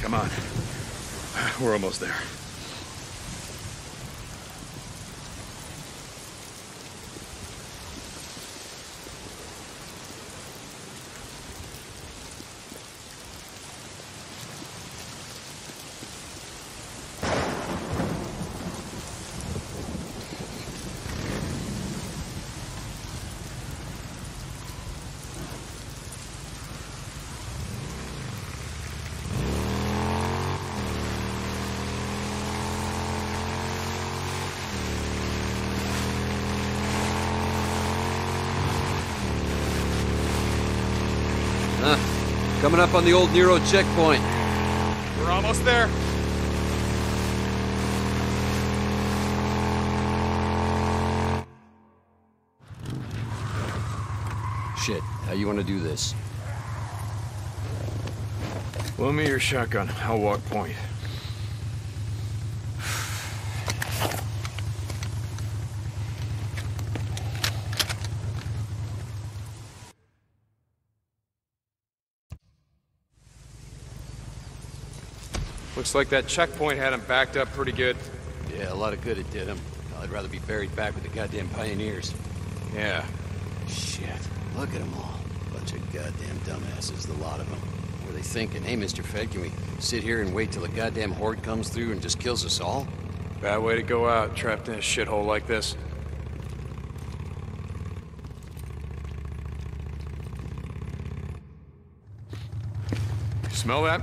Come on. We're almost there. Coming up on the old Nero checkpoint. We're almost there. Shit, how you want to do this? Loan me your shotgun. I'll walk point. Looks like that checkpoint had him backed up pretty good. Yeah, a lot of good it did him. I'd rather be buried back with the goddamn pioneers. Yeah. Shit, look at them all. Bunch of goddamn dumbasses, the lot of them. Were they thinking, hey, Mr. Fed, can we sit here and wait till the goddamn horde comes through and just kills us all? Bad way to go out, trapped in a shithole like this. Smell that?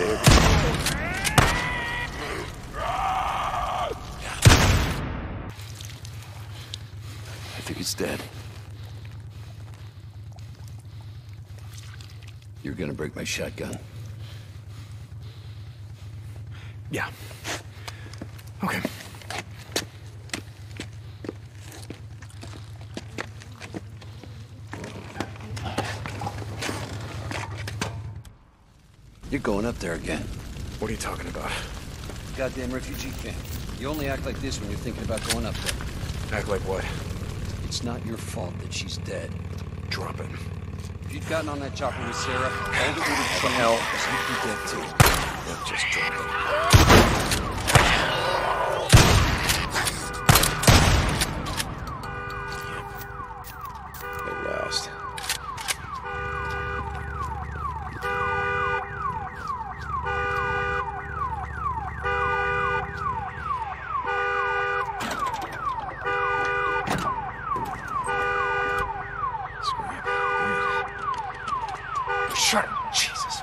I think he's dead. You're gonna break my shotgun. Yeah. Okay. You're going up there again. What are you talking about? Goddamn refugee camp. You only act like this when you're thinking about going up there. Act like what? It's not your fault that she's dead. Drop it. If you'd gotten on that chopper with Sarah, all that would have hell? is you'd be dead too. Just drop it. At last. Scrap. Good. Shut up, Jesus.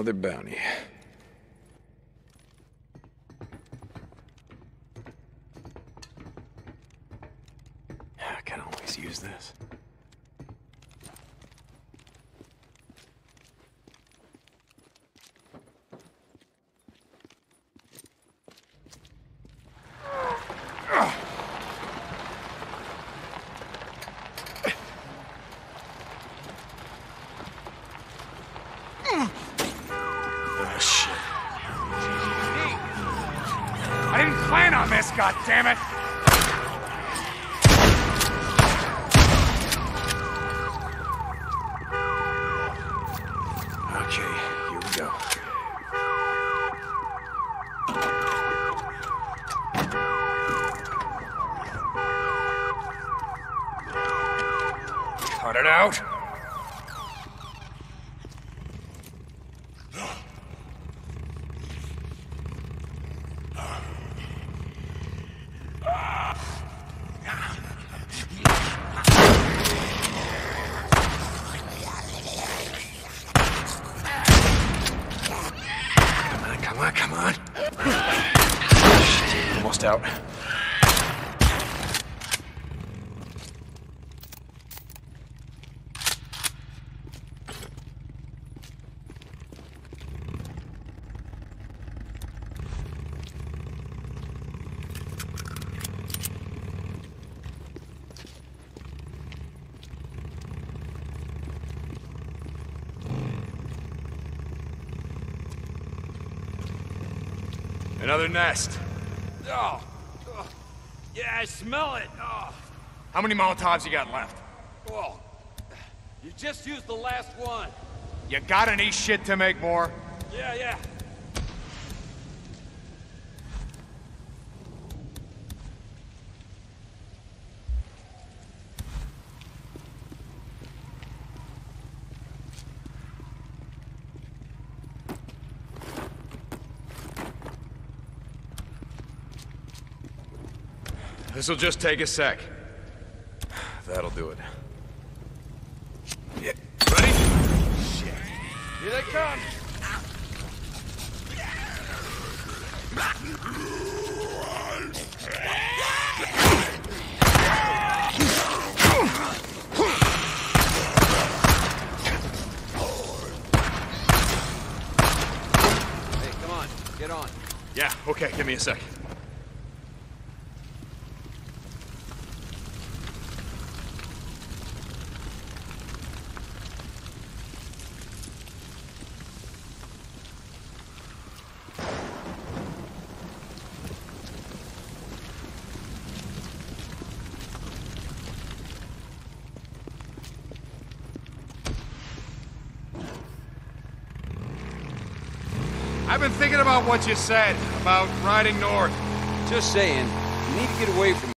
Another bounty. I can always use this. plan on this, goddammit! Okay, here we go. Cut it out! Almost out. Another nest. Oh, oh. yeah, I smell it. Oh, How many Molotovs you got left? oh. You just used the last one. You got any shit to make more? Yeah, yeah. This'll just take a sec. That'll do it. Yeah. Ready? Here they come. Hey, come on, get on. Yeah, okay, give me a sec. I've been thinking about what you said about riding north. Just saying, you need to get away from